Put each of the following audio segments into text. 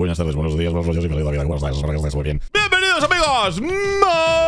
Buenas tardes, buenos días, buenos días y feliz Navidad. Espero que estéis muy bien. Bienvenidos, amigos. Mon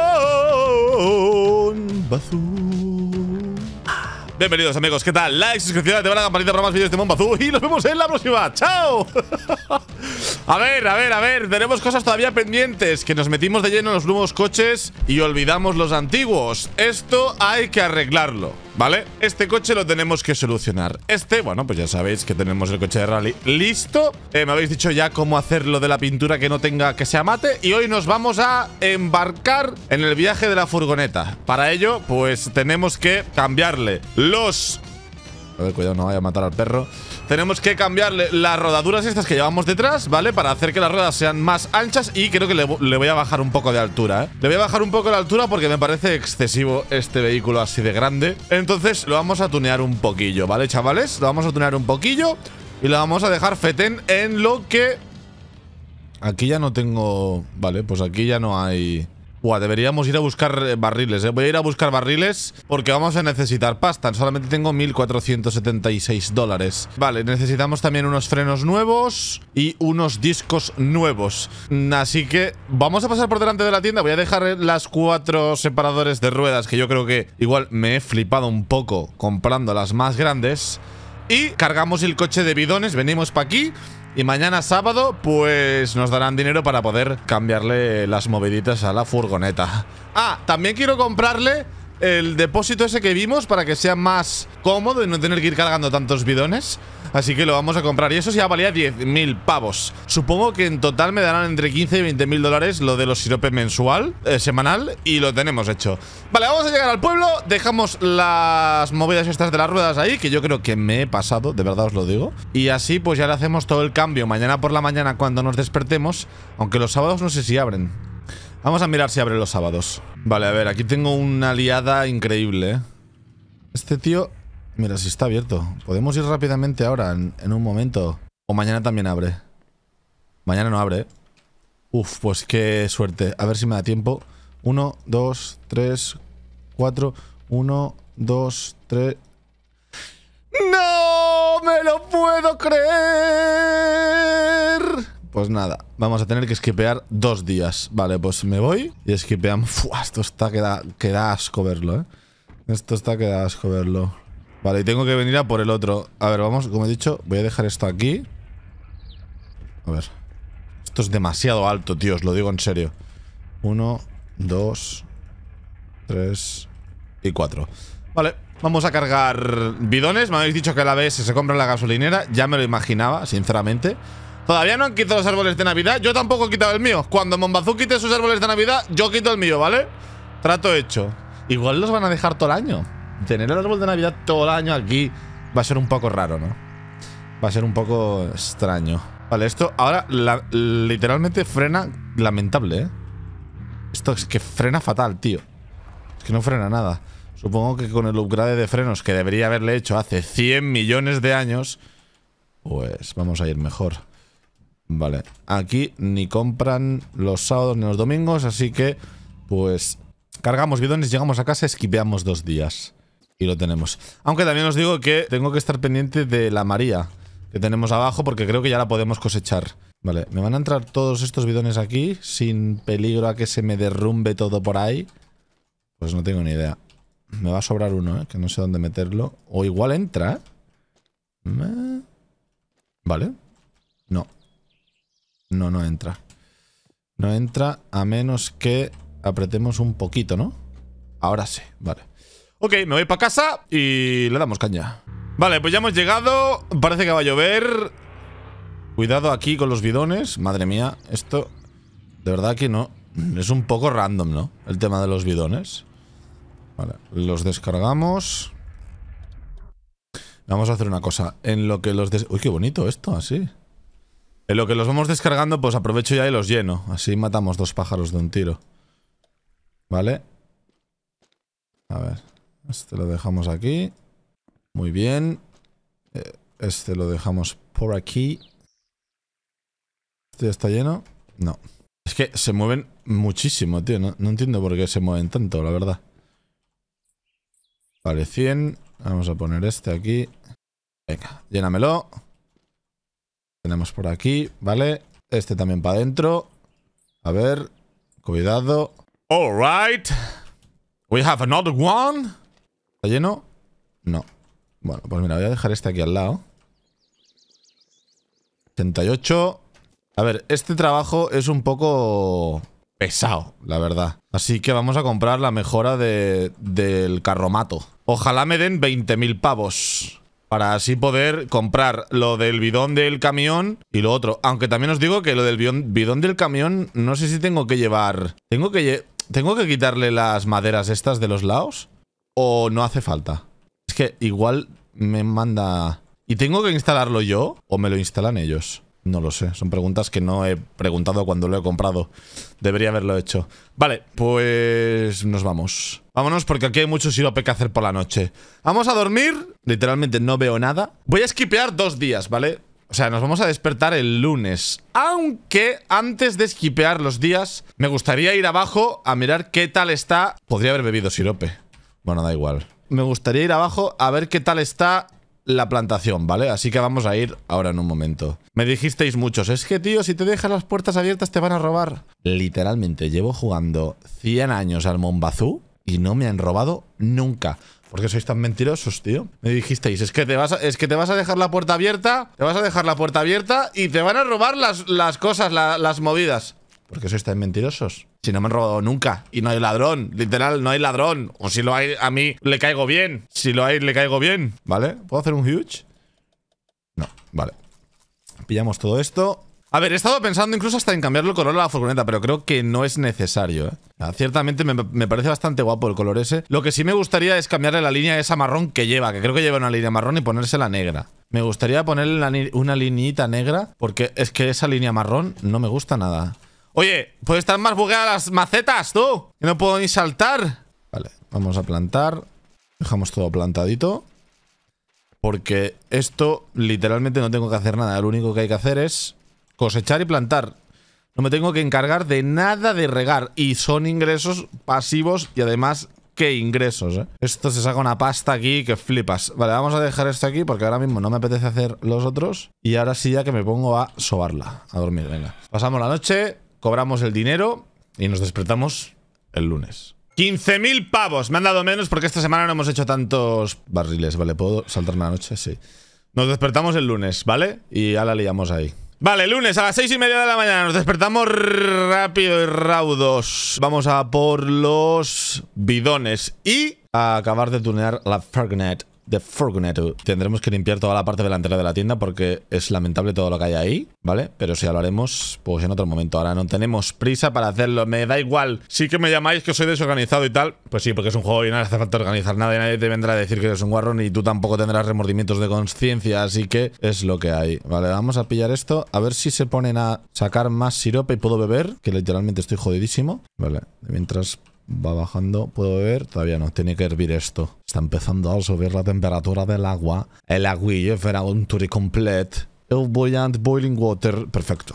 Bienvenidos, amigos. ¿Qué tal? Like, suscripción, activar la campanita para más vídeos de Monbazú y nos vemos en la próxima. ¡Chao! a ver, a ver, a ver. Tenemos cosas todavía pendientes. Que nos metimos de lleno en los nuevos coches y olvidamos los antiguos. Esto hay que arreglarlo. ¿Vale? Este coche lo tenemos que solucionar. Este, bueno, pues ya sabéis que tenemos el coche de rally listo. Eh, me habéis dicho ya cómo hacer lo de la pintura que no tenga que sea mate. Y hoy nos vamos a embarcar en el viaje de la furgoneta. Para ello, pues tenemos que cambiarle los... Ver, cuidado, no vaya a matar al perro. Tenemos que cambiarle las rodaduras estas que llevamos detrás, ¿vale? Para hacer que las ruedas sean más anchas y creo que le, le, voy a bajar un poco de altura, ¿eh? Le voy a bajar un poco de altura porque me parece excesivo este vehículo así de grande. Entonces lo vamos a tunear un poquillo, ¿vale, chavales? Lo vamos a tunear un poquillo y lo vamos a dejar fetén en lo que... Aquí ya no tengo... Vale, pues aquí ya no hay... Buah, deberíamos ir a buscar eh, barriles, ¿eh? Voy a ir a buscar barriles porque vamos a necesitar pasta. Solamente tengo 1.476 dólares. Vale, necesitamos también unos frenos nuevos y unos discos nuevos. Así que vamos a pasar por delante de la tienda. Voy a dejar las cuatro separadores de ruedas que yo creo que igual me he flipado un poco comprando las más grandes. Y cargamos el coche de bidones, venimos para aquí y mañana sábado, pues nos darán dinero para poder cambiarle las moviditas a la furgoneta. Ah, también quiero comprarle el depósito ese que vimos para que sea más cómodo y no tener que ir cargando tantos bidones. Así que lo vamos a comprar. Y eso ya valía 10.000 pavos. Supongo que en total me darán entre 15 y 20.000 dólares lo de los sirope mensual, eh, semanal, y lo tenemos hecho. Vale, vamos a llegar al pueblo. Dejamos las movidas estas de las ruedas ahí, que yo creo que me he pasado, de verdad os lo digo. Y así pues ya le hacemos todo el cambio mañana por la mañana cuando nos despertemos. Aunque los sábados no sé si abren. Vamos a mirar si abren los sábados. Vale, a ver, aquí tengo una aliada increíble, ¿eh? Este tío Mira, si está abierto. Podemos ir rápidamente ahora, en, un momento. O mañana también abre. Mañana no abre. Uf, pues qué suerte. A ver si me da tiempo. Uno, dos, tres, cuatro. Uno, dos, tres. ¡No! ¡Me lo puedo creer! Pues nada, vamos a tener que esquipear dos días. Vale, pues me voy y esquipeamos. esto está que da, que da asco verlo, ¿eh? Esto está que da asco verlo. Vale, y tengo que venir a por el otro. A ver, vamos, como he dicho, voy a dejar esto aquí. A ver. Esto es demasiado alto, tío, os lo digo en serio. Uno, dos, tres y cuatro. Vale, vamos a cargar bidones. Me habéis dicho que la vez se compra en la gasolinera. Ya me lo imaginaba, sinceramente. Todavía no han quitado los árboles de Navidad. Yo tampoco he quitado el mío. Cuando Mombazú quite sus árboles de Navidad, yo quito el mío, ¿vale? Trato hecho. Igual los van a dejar todo el año tener el árbol de Navidad todo el año aquí va a ser un poco raro, ¿no? Va a ser un poco extraño. Vale, esto ahora literalmente frena lamentable, ¿eh? Esto es que frena fatal, tío. Es que no frena nada. Supongo que con el upgrade de frenos que debería haberle hecho hace 100 millones de años, pues vamos a ir mejor. Vale, aquí ni compran los sábados ni los domingos, así que pues cargamos bidones, llegamos a casa, esquipeamos dos días. Y lo tenemos. Aunque también os digo que tengo que estar pendiente de la María que tenemos abajo porque creo que ya la podemos cosechar. Vale, me van a entrar todos estos bidones aquí sin peligro a que se me derrumbe todo por ahí. Pues no tengo ni idea. Me va a sobrar uno, ¿eh? que no sé dónde meterlo. O igual entra. ¿eh? Vale. No. No, no entra. No entra a menos que apretemos un poquito, ¿no? Ahora sí, vale. Ok, me voy para casa y le damos caña. Vale, pues ya hemos llegado. Parece que va a llover. Cuidado aquí con los bidones. Madre mía, esto... De verdad que no. Es un poco random, ¿no? El tema de los bidones. Vale, los descargamos. Vamos a hacer una cosa. En lo que los... Uy, qué bonito esto, así. En lo que los vamos descargando, pues aprovecho ya y los lleno. Así matamos dos pájaros de un tiro. ¿Vale? A ver. Este lo dejamos aquí. Muy bien. Eh, este lo dejamos por aquí. ¿Este ya está lleno? No. Es que se mueven muchísimo, tío. No, entiendo por qué se mueven tanto, la verdad. Vale, 100. Vamos a poner este aquí. Venga, llénamelo. Tenemos por aquí, ¿vale? Este también para adentro. A ver. Cuidado. Alright. We have another one. ¿Está lleno? No. Bueno, pues mira, voy a dejar este aquí al lado. 88. A ver, este trabajo es un poco pesado, la verdad. Así que vamos a comprar la mejora de, del carromato. Ojalá me den 20.000 pavos. Para así poder comprar lo del bidón del camión y lo otro. Aunque también os digo que lo del bidón, bidón del camión, no sé si tengo que llevar... Tengo que, ¿Tengo que quitarle las maderas estas de los lados? ¿O no hace falta? Es que igual me manda... ¿Y tengo que instalarlo yo? ¿O me lo instalan ellos? No lo sé, son preguntas que no he preguntado cuando lo he comprado. Debería haberlo hecho. Vale, pues nos vamos. Vámonos porque aquí hay mucho sirope que hacer por la noche. Vamos a dormir. Literalmente no veo nada. Voy a esquipear dos días, ¿vale? O sea, nos vamos a despertar el lunes. Aunque antes de esquipear los días, me gustaría ir abajo a mirar qué tal está... Podría haber bebido sirope. Bueno, da igual. Me gustaría ir abajo a ver qué tal está la plantación, ¿vale? Así que vamos a ir ahora en un momento. Me dijisteis muchos, es que tío, si te dejas las puertas abiertas te van a robar. Literalmente, llevo jugando 100 años al Mombazú y no me han robado nunca. ¿Por qué sois tan mentirosos, tío? Me dijisteis, es que te vas a, es que te vas a dejar la puerta abierta, te vas a dejar la puerta abierta y te van a robar las, las cosas, las movidas. ¿Por qué sois tan mentirosos? Si no me han robado nunca. Y no hay ladrón. Literal, no hay ladrón. O si lo hay, a mí le caigo bien. Si lo hay, le caigo bien. ¿Vale? ¿Puedo hacer un huge? No, vale. Pillamos todo esto. A ver, he estado pensando incluso hasta en cambiarle el color a la furgoneta, pero creo que no es necesario, ¿eh? Ciertamente me, me, parece bastante guapo el color ese. Lo que sí me gustaría es cambiarle la línea esa marrón que lleva, que creo que lleva una línea marrón y ponerse la negra. Me gustaría ponerle una lineita negra, porque es que esa línea marrón no me gusta nada. Oye, puede estar más bugueadas las macetas, tú. Que no puedo ni saltar. Vale, vamos a plantar. Dejamos todo plantadito. Porque esto literalmente no tengo que hacer nada. Lo único que hay que hacer es cosechar y plantar. No me tengo que encargar de nada de regar. Y son ingresos pasivos y además qué ingresos, ¿eh? Esto se saca una pasta aquí que flipas. Vale, vamos a dejar esto aquí porque ahora mismo no me apetece hacer los otros. Y ahora sí ya que me pongo a sobarla, a dormir, venga. Pasamos la noche, cobramos el dinero y nos despertamos el lunes. 15.000 pavos. Me han dado menos porque esta semana no hemos hecho tantos barriles, ¿vale? ¿Puedo saltarme la noche? Sí. Nos despertamos el lunes, ¿vale? Y ya la liamos ahí. Vale, lunes a las seis y media de la mañana nos despertamos rápido y raudos. Vamos a por los bidones y a acabar de tunear la Fergnet de Forgoneto. Tendremos que limpiar toda la parte delantera de la tienda porque es lamentable todo lo que hay ahí, ¿vale? Pero si hablaremos, pues en otro momento. Ahora no tenemos prisa para hacerlo, me da igual. Sí que me llamáis que soy desorganizado y tal. Pues sí, porque es un juego y no hace falta organizar nada y nadie te vendrá a decir que eres un guarrón y tú tampoco tendrás remordimientos de conciencia, así que es lo que hay. Vale, vamos a pillar esto, a ver si se ponen a sacar más sirope y puedo beber, que literalmente estoy jodidísimo. Vale, mientras Va bajando. ¿Puedo beber? Todavía no. Tiene que hervir esto. Está empezando a subir la temperatura del agua. El aguille verá un tour complet. El buoyant boiling water. Perfecto.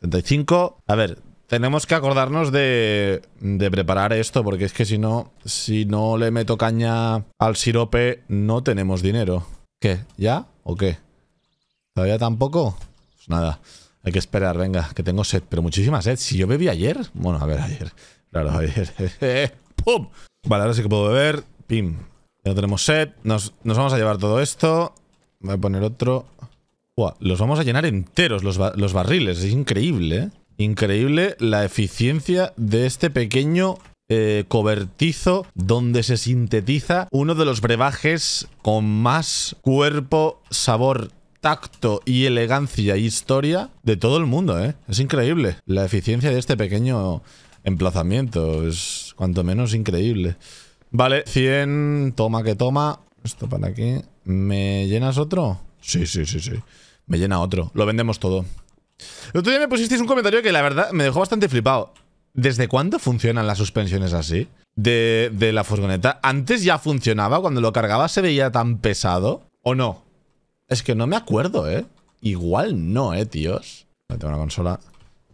35. A ver, tenemos que acordarnos de, de, preparar esto, porque es que si no, si no le meto caña al sirope, no tenemos dinero. ¿Qué? ¿Ya? ¿O qué? ¿Todavía tampoco? Pues nada, hay que esperar, venga, que tengo sed, pero muchísima sed. Si yo bebí ayer, bueno, a ver, ayer. Claro, Javier. ¡Pum! Vale, ahora sí que puedo beber. Pim. Ya tenemos set. Nos, vamos a llevar todo esto. Voy a poner otro. los vamos a llenar enteros, los, barriles. Es increíble, ¿eh? Increíble la eficiencia de este pequeño eh, cobertizo donde se sintetiza uno de los brebajes con más cuerpo, sabor, tacto y elegancia y historia de todo el mundo, ¿eh? Es increíble la eficiencia de este pequeño emplazamiento. Es cuanto menos increíble. Vale, 100. Toma que toma. Esto para aquí. ¿Me llenas otro? Sí, sí, sí, sí. Me llena otro. Lo vendemos todo. El otro día me pusisteis un comentario que la verdad me dejó bastante flipado. ¿Desde cuándo funcionan las suspensiones así? De, de la furgoneta. ¿Antes ya funcionaba? Cuando lo cargaba se veía tan pesado. ¿O no? Es que no me acuerdo, ¿eh? Igual no, ¿eh, tíos? Tengo una consola.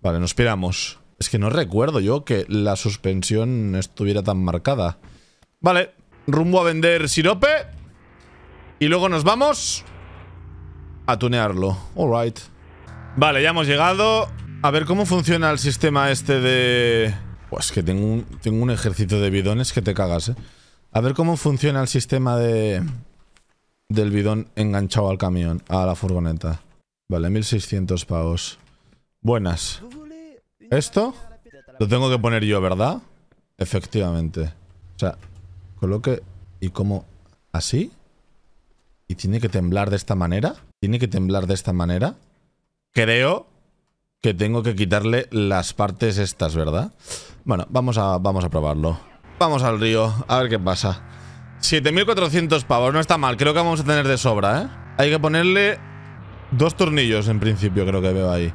Vale, nos piramos. Es que no recuerdo yo que la suspensión estuviera tan marcada. Vale, rumbo a vender sirope. Y luego nos vamos a tunearlo. Alright. Vale, ya hemos llegado. A ver cómo funciona el sistema este de... Pues que tengo un, tengo un ejército de bidones que te cagas, ¿eh? A ver cómo funciona el sistema de... Del bidón enganchado al camión, a la furgoneta. Vale, 1600 pavos. Buenas. ¿Esto? Lo tengo que poner yo, ¿verdad? Efectivamente. O sea, coloque... ¿Y cómo? ¿Así? ¿Y tiene que temblar de esta manera? ¿Tiene que temblar de esta manera? Creo que tengo que quitarle las partes estas, ¿verdad? Bueno, vamos a, vamos a probarlo. Vamos al río, a ver qué pasa. 7400 pavos, no está mal. Creo que vamos a tener de sobra, ¿eh? Hay que ponerle dos tornillos en principio, creo que veo ahí.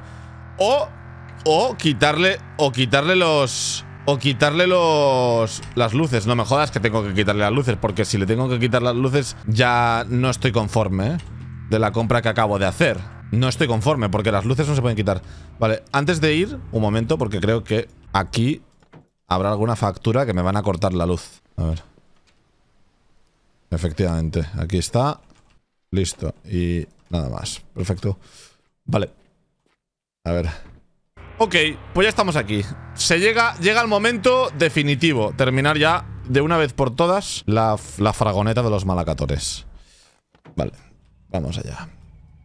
O, o quitarle, o quitarle los... O quitarle los... Las luces. No me jodas que tengo que quitarle las luces. Porque si le tengo que quitar las luces, ya no estoy conforme, ¿eh? De la compra que acabo de hacer. No estoy conforme, porque las luces no se pueden quitar. Vale, antes de ir, un momento, porque creo que aquí habrá alguna factura que me van a cortar la luz. A ver. Efectivamente, aquí está. Listo. Y nada más. Perfecto. Vale. A ver. Ok, pues ya estamos aquí. Se llega, llega el momento definitivo. Terminar ya de una vez por todas la, la fragoneta de los malacatores. Vale, vamos allá.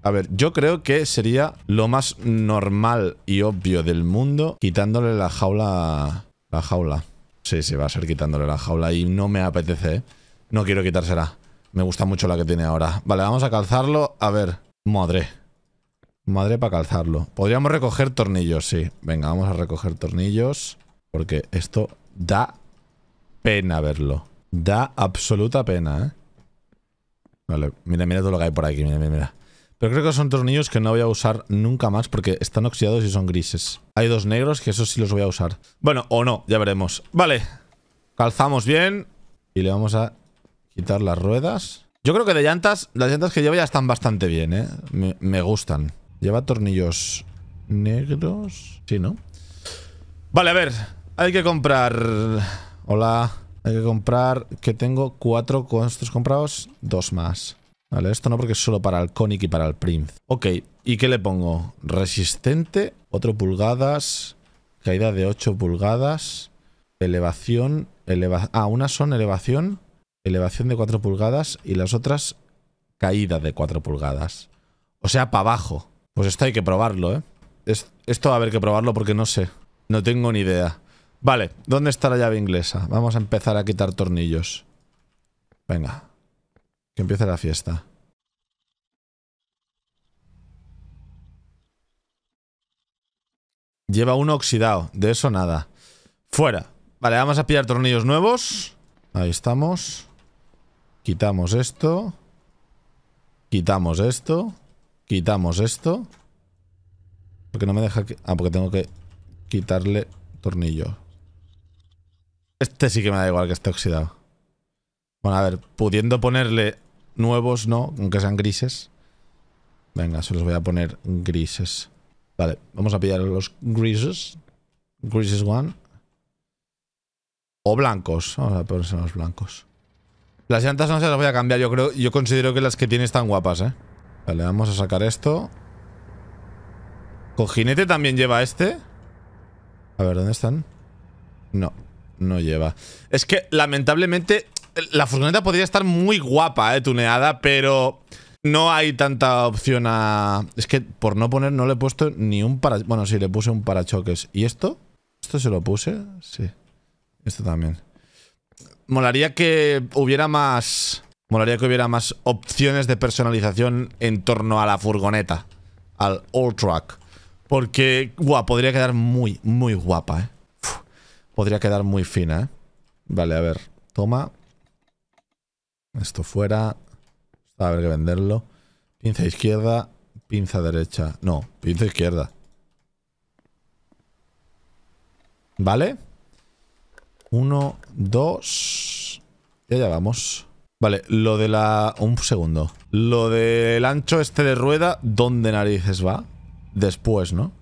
A ver, yo creo que sería lo más normal y obvio del mundo quitándole la jaula... La jaula. Sí, sí, va a ser quitándole la jaula y no me apetece, ¿eh? No quiero quitársela. Me gusta mucho la que tiene ahora. Vale, vamos a calzarlo. A ver. Madre. Madre para calzarlo. Podríamos recoger tornillos, sí. Venga, vamos a recoger tornillos. Porque esto da pena verlo. Da absoluta pena, ¿eh? Vale, mira, mira todo lo que hay por aquí. Mira, mira, mira. Pero creo que son tornillos que no voy a usar nunca más porque están oxidados y son grises. Hay dos negros que esos sí los voy a usar. Bueno, o no, ya veremos. Vale. Calzamos bien. Y le vamos a quitar las ruedas. Yo creo que de llantas, las llantas que lleva ya están bastante bien, ¿eh? Me, me gustan. Lleva tornillos negros. Sí, ¿no? Vale, a ver. Hay que comprar... Hola. Hay que comprar... Que tengo cuatro con estos comprados. Dos más. Vale, esto no porque es solo para el Conic y para el Prince. Ok, ¿y qué le pongo? Resistente, 8 pulgadas, caída de 8 pulgadas, elevación, eleva ah, unas son elevación, elevación de 4 pulgadas y las otras caída de 4 pulgadas. O sea, para abajo. Pues esto hay que probarlo, ¿eh? Es, esto va a haber que probarlo porque no sé. No tengo ni idea. Vale, ¿dónde está la llave inglesa? Vamos a empezar a quitar tornillos. Venga. Que empiece la fiesta. Lleva uno oxidado. De eso nada. Fuera. Vale, vamos a pillar tornillos nuevos. Ahí estamos. Quitamos esto. Quitamos esto. Quitamos esto. Porque no me deja... Ah, porque tengo que quitarle tornillo. Este sí que me da igual que esté oxidado. Bueno, a ver, pudiendo ponerle nuevos, ¿no? Aunque sean grises. Venga, se los voy a poner grises. Vale, vamos a pillar los grises. Grises one. O blancos. Vamos a ponerse los blancos. Las llantas no se las voy a cambiar. Yo creo, yo considero que las que tiene están guapas, ¿eh? Vale, vamos a sacar esto. ¿Cojinete también lleva este? A ver, ¿dónde están? No, no lleva. Es que, lamentablemente, la furgoneta podría estar muy guapa, eh, tuneada, pero no hay tanta opción a... Es que por no poner no le he puesto ni un para... Bueno, sí, le puse un parachoques. ¿Y esto? ¿Esto se lo puse? Sí. Esto también. Molaría que hubiera más... Molaría que hubiera más opciones de personalización en torno a la furgoneta. Al All Truck. Porque, guau, podría quedar muy, muy guapa, ¿eh? podría quedar muy fina, ¿eh? Vale, a ver. Toma. Esto fuera. A haber que venderlo. Pinza izquierda, pinza derecha. No, pinza izquierda. ¿Vale? Uno, dos... Ya ya vamos. Vale, lo de la... Un segundo. Lo del ancho este de rueda, ¿dónde narices va? Después, ¿no?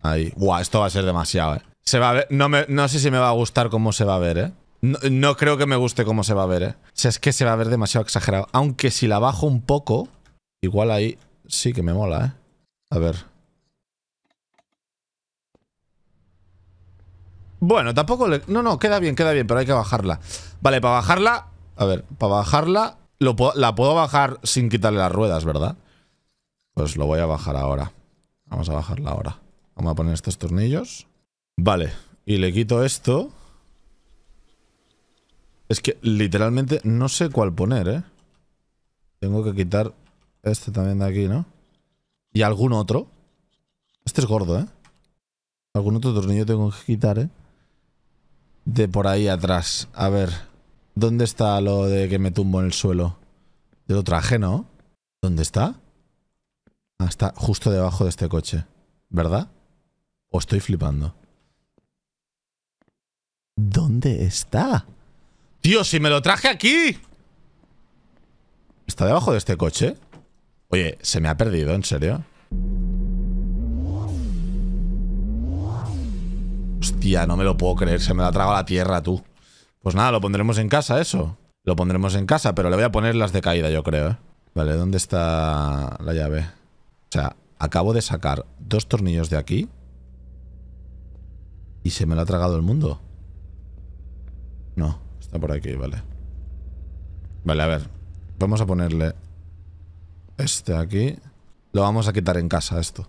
Ahí. Buah, esto va a ser demasiado, ¿eh? Se va a ver... No, me... no sé si me va a gustar cómo se va a ver, ¿eh? No, creo que me guste cómo se va a ver, ¿eh? O sea, es que se va a ver demasiado exagerado. Aunque si la bajo un poco, igual ahí sí que me mola, ¿eh? A ver. Bueno, tampoco le... No, no, queda bien, queda bien, pero hay que bajarla. Vale, para bajarla... A ver, para bajarla... La puedo bajar sin quitarle las ruedas, ¿verdad? Pues lo voy a bajar ahora. Vamos a bajarla ahora. Vamos a poner estos tornillos. Vale, y le quito esto. Es que literalmente no sé cuál poner, ¿eh? Tengo que quitar este también de aquí, ¿no? Y algún otro. Este es gordo, ¿eh? Algún otro tornillo tengo que quitar, ¿eh? De por ahí atrás. A ver. ¿Dónde está lo de que me tumbo en el suelo? De lo traje, ¿no? ¿Dónde está? Ah, está justo debajo de este coche. ¿Verdad? ¿O estoy flipando? ¿Dónde está? Tío, si me lo traje aquí. ¿Está debajo de este coche? Oye, se me ha perdido, ¿en serio? Hostia, no me lo puedo creer. Se me lo ha tragado la tierra, tú. Pues nada, lo pondremos en casa, eso. Lo pondremos en casa, pero le voy a poner las de caída, yo creo, ¿eh? Vale, ¿dónde está la llave? O sea, acabo de sacar dos tornillos de aquí. Y se me lo ha tragado el mundo. No, está por aquí, vale. Vale, a ver. Vamos a ponerle este aquí. Lo vamos a quitar en casa, esto.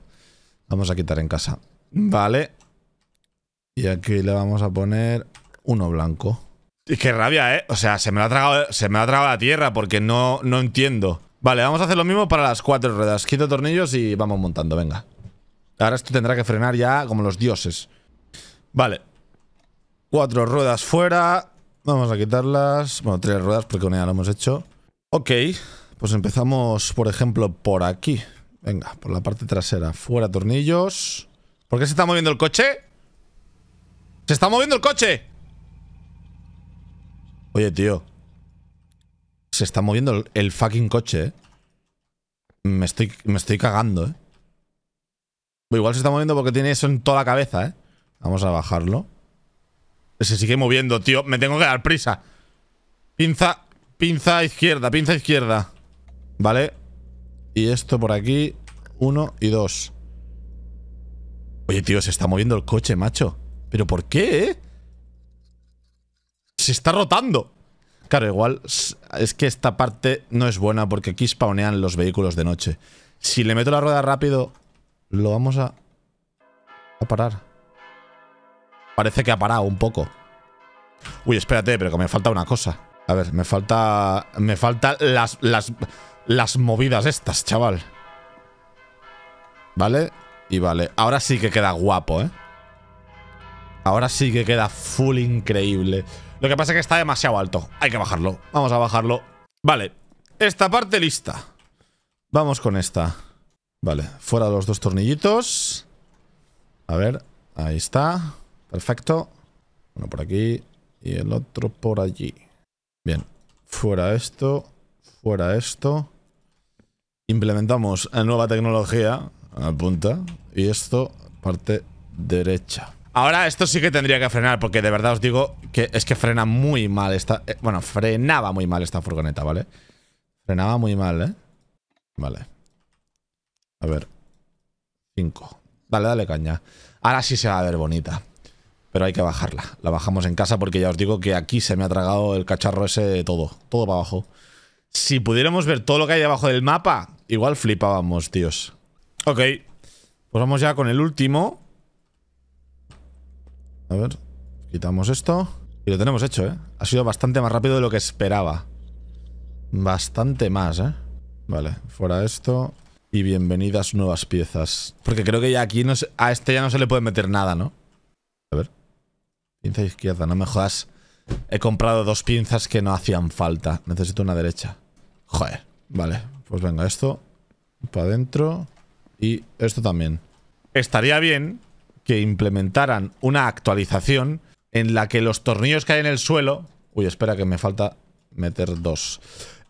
Vamos a quitar en casa. Vale. Y aquí le vamos a poner uno blanco. Y qué rabia, ¿eh? O sea, se me lo ha tragado, se me ha tragado la tierra porque no, no entiendo. Vale, vamos a hacer lo mismo para las cuatro ruedas. Quito tornillos y vamos montando, venga. Ahora esto tendrá que frenar ya como los dioses. Vale. Cuatro ruedas fuera. Vamos a quitarlas. Bueno, tres ruedas porque una ya lo hemos hecho. Ok. Pues empezamos, por ejemplo, por aquí. Venga, por la parte trasera. Fuera tornillos. ¿Por qué se está moviendo el coche? ¡Se está moviendo el coche! Oye, tío. Se está moviendo el, fucking coche, ¿eh? Me estoy, me estoy cagando, ¿eh? Igual se está moviendo porque tiene eso en toda la cabeza, ¿eh? Vamos a bajarlo. Se sigue moviendo, tío. Me tengo que dar prisa. Pinza, pinza izquierda, pinza izquierda. Vale. Y esto por aquí. Uno y dos. Oye, tío, se está moviendo el coche, macho. ¿Pero por qué, eh? Se está rotando. Claro, igual es que esta parte no es buena porque aquí spawnean los vehículos de noche. Si le meto la rueda rápido, lo vamos a... A parar. Parece que ha parado un poco. Uy, espérate, pero que me falta una cosa. A ver, me falta... Me faltan las, las, las movidas estas, chaval. ¿Vale? Y vale. Ahora sí que queda guapo, ¿eh? Ahora sí que queda full increíble. Lo que pasa es que está demasiado alto. Hay que bajarlo. Vamos a bajarlo. Vale. Esta parte lista. Vamos con esta. Vale. Fuera los dos tornillitos. A ver. Ahí está. Perfecto. Uno por aquí. Y el otro por allí. Bien. Fuera esto. Fuera esto. Implementamos nueva tecnología. A punta. Y esto, parte derecha. Ahora esto sí que tendría que frenar, porque de verdad os digo que es que frena muy mal esta... Eh, bueno, frenaba muy mal esta furgoneta, ¿vale? Frenaba muy mal, ¿eh? Vale. A ver. Cinco. Vale, dale caña. Ahora sí se va a ver bonita. Pero hay que bajarla. La bajamos en casa porque ya os digo que aquí se me ha tragado el cacharro ese de todo. Todo para abajo. Si pudiéramos ver todo lo que hay debajo del mapa, igual flipábamos, tíos. Ok. Pues vamos ya con el último. A ver. Quitamos esto. Y lo tenemos hecho, ¿eh? Ha sido bastante más rápido de lo que esperaba. Bastante más, ¿eh? Vale, fuera esto. Y bienvenidas nuevas piezas. Porque creo que ya aquí no a este ya no se le puede meter nada, ¿no? A ver. Pinza izquierda, no me jodas. He comprado dos pinzas que no hacían falta. Necesito una derecha. Joder. Vale. Pues venga, esto. Para adentro. Y esto también. Estaría bien que implementaran una actualización en la que los tornillos que hay en el suelo... Uy, espera que me falta meter dos.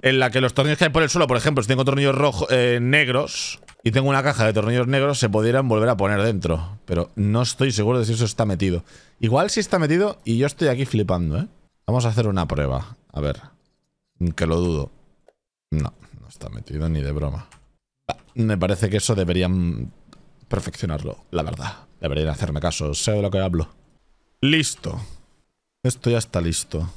En la que los tornillos que hay por el suelo, por ejemplo, si tengo tornillos rojos, eh, negros y tengo una caja de tornillos negros, se pudieran volver a poner dentro. Pero no estoy seguro de si eso está metido. Igual sí está metido y yo estoy aquí flipando, ¿eh? Vamos a hacer una prueba. A ver. Que lo dudo. No, no está metido ni de broma. Me parece que eso deberían perfeccionarlo, la verdad. Deberían hacerme caso, sé de lo que hablo. Listo. Esto ya está listo.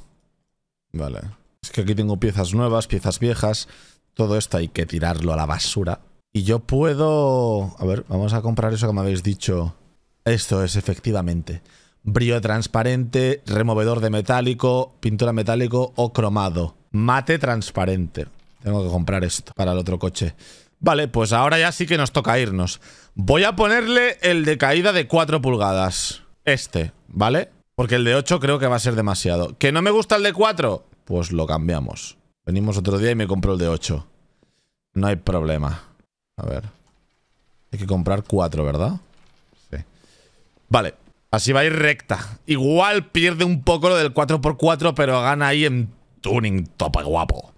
Vale. Es que aquí tengo piezas nuevas, piezas viejas. Todo esto hay que tirarlo a la basura. Y yo puedo... A ver, vamos a comprar eso que me habéis dicho. Esto es, efectivamente. Brillo transparente, removedor de metálico, pintura metálico o cromado. Mate transparente. Tengo que comprar esto para el otro coche. Vale, pues ahora ya sí que nos toca irnos. Voy a ponerle el de caída de 4 pulgadas. Este, ¿vale? Porque el de 8 creo que va a ser demasiado. ¿Que no me gusta el de 4? Pues lo cambiamos. Venimos otro día y me compro el de 8. No hay problema. A ver. Hay que comprar 4, ¿verdad? Sí. Vale. Así va a ir recta. Igual pierde un poco lo del 4x4, pero gana ahí en tuning tope guapo.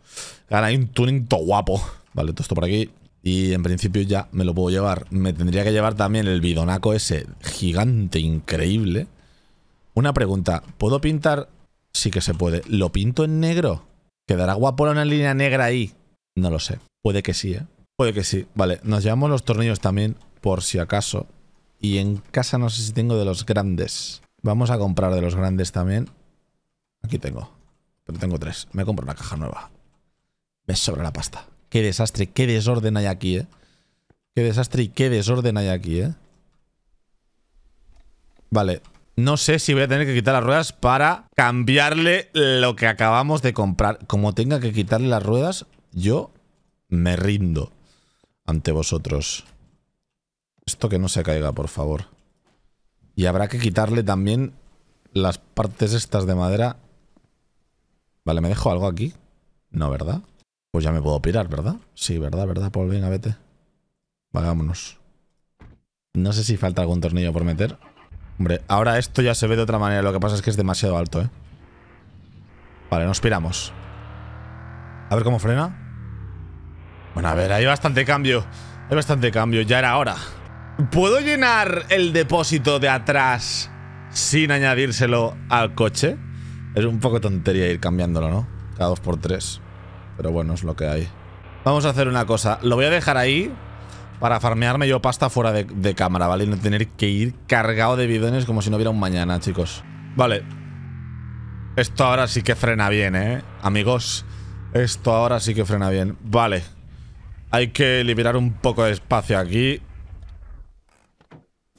Gana ahí en tuning to guapo. Vale, todo esto por aquí. Y en principio ya me lo puedo llevar. Me tendría que llevar también el bidonaco ese gigante, increíble. Una pregunta. ¿Puedo pintar? Sí que se puede. ¿Lo pinto en negro? ¿Quedará guapo una línea negra ahí? No lo sé. Puede que sí, ¿eh? Puede que sí. Vale, nos llevamos los tornillos también, por si acaso. Y en casa no sé si tengo de los grandes. Vamos a comprar de los grandes también. Aquí tengo. Pero tengo tres. Me compro una caja nueva. Me sobra la pasta. Qué desastre, qué desorden hay aquí, ¿eh? Qué desastre y qué desorden hay aquí, ¿eh? Vale. No sé si voy a tener que quitar las ruedas para cambiarle lo que acabamos de comprar. Como tenga que quitarle las ruedas, yo me rindo ante vosotros. Esto que no se caiga, por favor. Y habrá que quitarle también las partes estas de madera. Vale, ¿me dejo algo aquí? No, ¿verdad? Pues ya me puedo pirar, ¿verdad? Sí, ¿verdad? ¿Verdad, Paul? Venga, vete. Vagámonos. No sé si falta algún tornillo por meter. Hombre, ahora esto ya se ve de otra manera. Lo que pasa es que es demasiado alto, ¿eh? Vale, nos piramos. A ver cómo frena. Bueno, a ver, hay bastante cambio. Hay bastante cambio. Ya era hora. ¿Puedo llenar el depósito de atrás sin añadírselo al coche? Es un poco tontería ir cambiándolo, ¿no? Cada dos por tres. Pero bueno, es lo que hay. Vamos a hacer una cosa. Lo voy a dejar ahí para farmearme yo pasta fuera de, cámara, ¿vale? Y no tener que ir cargado de bidones como si no hubiera un mañana, chicos. Vale. Esto ahora sí que frena bien, ¿eh? Amigos, esto ahora sí que frena bien. Vale. Hay que liberar un poco de espacio aquí.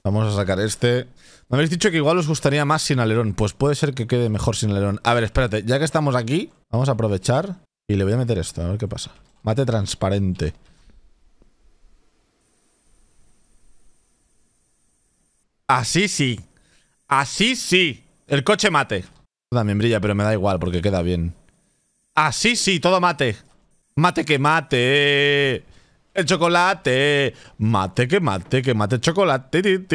Vamos a sacar este. Me habéis dicho que igual os gustaría más sin alerón. Pues puede ser que quede mejor sin alerón. A ver, espérate. Ya que estamos aquí, vamos a aprovechar y le voy a meter esto, a ver qué pasa. Mate transparente. Así sí. Así sí. El coche mate. También brilla, pero me da igual porque queda bien. Así sí, todo mate. Mate que mate. El chocolate. Mate que mate, que mate chocolate.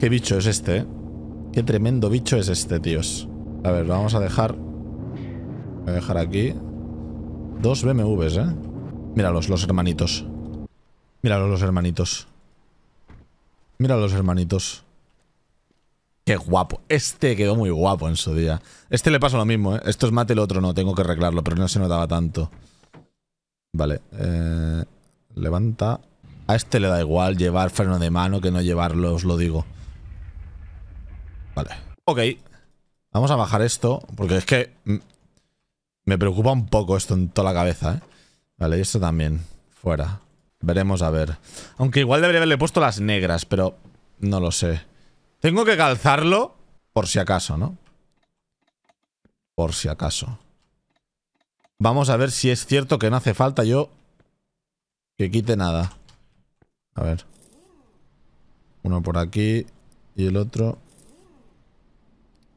¿Qué bicho es este? Eh? Qué tremendo bicho es este, tíos. A ver, vamos a dejar Voy a dejar aquí. Dos BMWs, ¿eh? Míralos, los hermanitos. Míralos, los hermanitos. Míralos, los hermanitos. Qué guapo. Este quedó muy guapo en su día. Este le pasa lo mismo, ¿eh? Esto es mate, el otro no. Tengo que arreglarlo, pero no se notaba tanto. Vale. Eh, levanta. A este le da igual llevar freno de mano que no llevarlo, os lo digo. Vale. Ok. Vamos a bajar esto, porque es que mm, me preocupa un poco esto en toda la cabeza, ¿eh? Vale, y esto también. Fuera. Veremos a ver. Aunque igual debería haberle puesto las negras, pero no lo sé. Tengo que calzarlo por si acaso, ¿no? Por si acaso. Vamos a ver si es cierto que no hace falta yo que quite nada. A ver. Uno por aquí y el otro.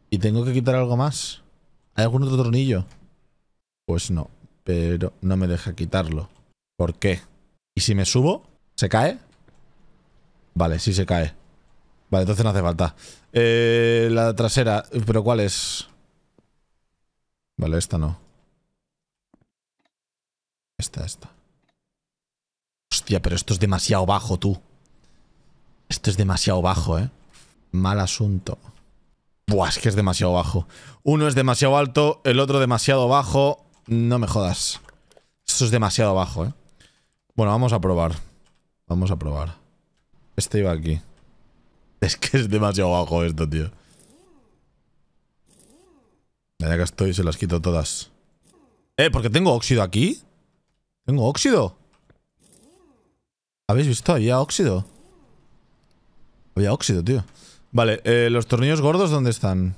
¿Y tengo que quitar algo más? ¿Hay algún otro tornillo? Pues no, pero no me deja quitarlo. ¿Por qué? ¿Y si me subo? ¿Se cae? Vale, sí se cae. Vale, entonces no hace falta. Eh, la trasera, ¿pero cuál es? Vale, esta no. Esta, esta. Hostia, pero esto es demasiado bajo, tú. Esto es demasiado bajo, ¿eh? Mal asunto. Buah, es que es demasiado bajo. Uno es demasiado alto, el otro demasiado bajo. No me jodas. Esto es demasiado bajo, ¿eh? Bueno, vamos a probar. Vamos a probar. Este iba aquí. Es que es demasiado bajo esto, tío. Ya que estoy, se las quito todas. Eh, porque tengo óxido aquí. ¿Tengo óxido? ¿Habéis visto? Había óxido. Había óxido, tío. Vale, eh, los tornillos gordos, ¿dónde están?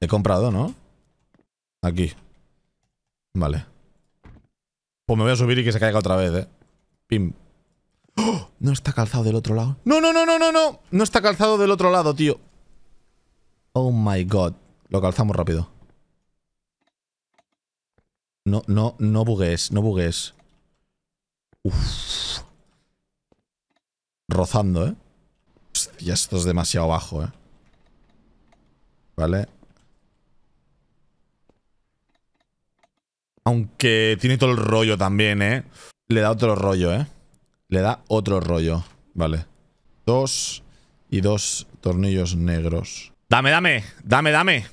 He comprado, ¿no? Aquí. Vale. Pues me voy a subir y que se caiga otra vez, ¿eh? Pim. ¡Oh! No está calzado del otro lado. No, no, no, no, no, no. No está calzado del otro lado, tío. Oh my god. Lo calzamos rápido. No, no, no bugues, no bugues. Uf. Rozando, ¿eh? Hostia, esto es demasiado bajo, ¿eh? Vale. Aunque tiene todo el rollo también, ¿eh? Le da otro rollo, ¿eh? Le da otro rollo. Vale. Dos y dos tornillos negros. Dame, dame, dame, dame.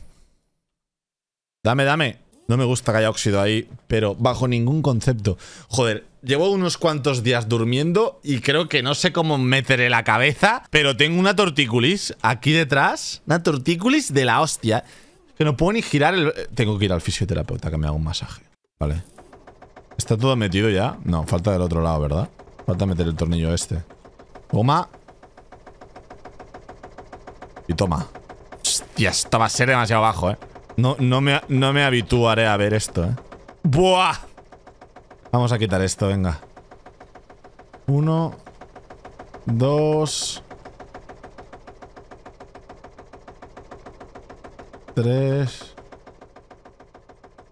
Dame, dame. No me gusta que haya óxido ahí, pero bajo ningún concepto. Joder, llevo unos cuantos días durmiendo y creo que no sé cómo meteré la cabeza, pero tengo una tortícolis aquí detrás. Una tortícolis de la hostia. Que no puedo ni girar el... Tengo que ir al fisioterapeuta que me haga un masaje. Vale. ¿Está todo metido ya? No, falta del otro lado, ¿verdad? Falta meter el tornillo este. Toma. Y toma. Hostia, esto va a ser demasiado bajo, ¿eh? No, no, me, no me habituaré a ver esto, ¿eh? ¡Buah! Vamos a quitar esto, venga. Uno. Dos. Tres.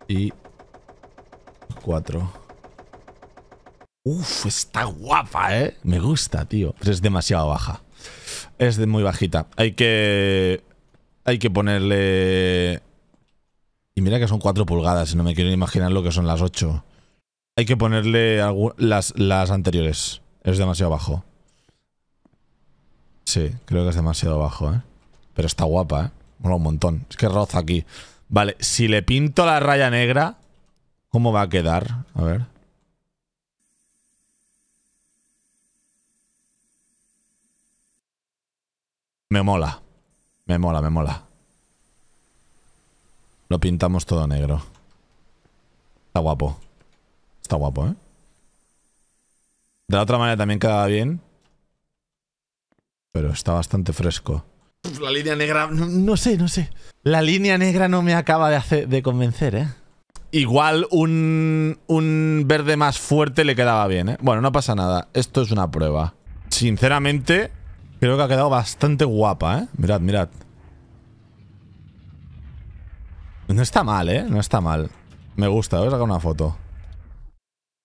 Y... Cuatro. Uf, está guapa, ¿eh? Me gusta, tío. Pero es demasiado baja. Es muy bajita. Hay que... Hay que ponerle... Y mira que son 4 pulgadas, y no me quiero imaginar lo que son las 8. Hay que ponerle las, las anteriores. Es demasiado bajo. Sí, creo que es demasiado bajo, ¿eh? Pero está guapa, ¿eh? Mola un montón. Es que roza aquí. Vale, si le pinto la raya negra, ¿cómo va a quedar? A ver. Me mola. Me mola, me mola. Lo pintamos todo negro. Está guapo. Está guapo, ¿eh? De la otra manera también quedaba bien. Pero está bastante fresco. La línea negra... No, sé, no sé. La línea negra no me acaba de, hacer, de convencer, ¿eh? Igual un, un verde más fuerte le quedaba bien, ¿eh? Bueno, no pasa nada. Esto es una prueba. Sinceramente, creo que ha quedado bastante guapa, ¿eh? Mirad, mirad. No está mal, ¿eh? No está mal. Me gusta. Voy a sacar una foto.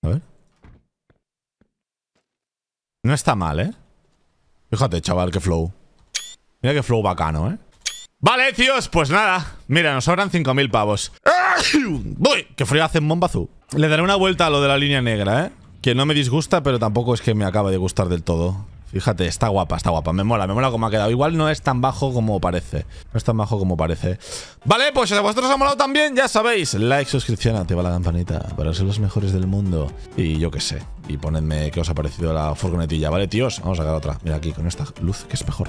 A ver. No está mal, ¿eh? Fíjate, chaval, qué flow. Mira qué flow bacano, ¿eh? Vale, tíos, pues nada. Mira, nos sobran 5.000 pavos. ¡Voy! ¡Qué frío hace en Bombazú! Le daré una vuelta a lo de la línea negra, ¿eh? Que no me disgusta, pero tampoco es que me acabe de gustar del todo. Fíjate, está guapa, está guapa. Me mola, me mola cómo ha quedado. Igual no es tan bajo como parece. No es tan bajo como parece. Vale, pues si a vosotros os ha molado también, ya sabéis. Like, suscripción, activa la campanita para ser los mejores del mundo. Y yo qué sé. Y ponedme qué os ha parecido la furgonetilla. Vale, tíos, vamos a sacar otra. Mira aquí, con esta luz, que es mejor.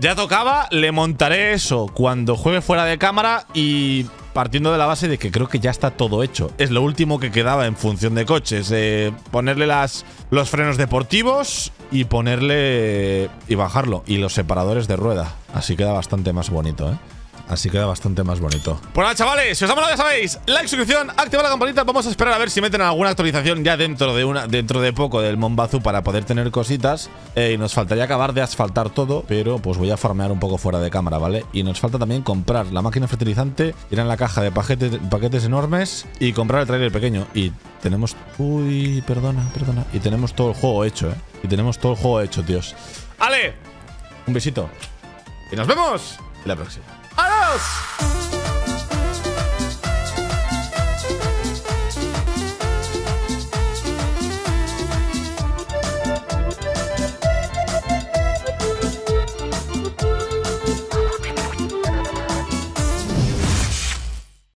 Ya tocaba, le montaré eso cuando juegue fuera de cámara y partiendo de la base de que creo que ya está todo hecho. Es lo último que quedaba en función de coches. Eh, ponerle las, los frenos deportivos y ponerle... y bajarlo. Y los separadores de rueda. Así queda bastante más bonito, ¿eh? Así queda bastante más bonito. Pues nada, chavales, si os ha molado ya sabéis, like, suscripción, activa la campanita. Vamos a esperar a ver si meten alguna actualización ya dentro de una dentro de poco del Mombazu para poder tener cositas. Eh, y nos faltaría acabar de asfaltar todo, pero pues voy a farmear un poco fuera de cámara, ¿vale? Y nos falta también comprar la máquina fertilizante, ir en la caja de paquetes, paquetes enormes y comprar el trailer pequeño. Y tenemos... Uy, perdona, perdona. Y tenemos todo el juego hecho, ¿eh? Y tenemos todo el juego hecho, tíos. ¡Ale! Un besito. Y nos vemos en la próxima. Adeus!